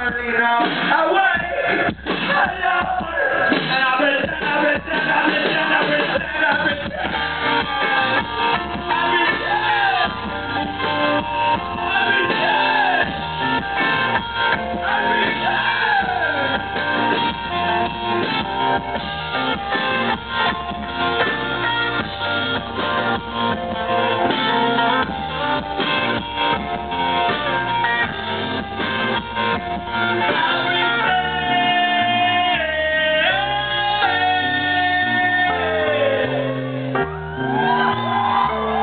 finally now.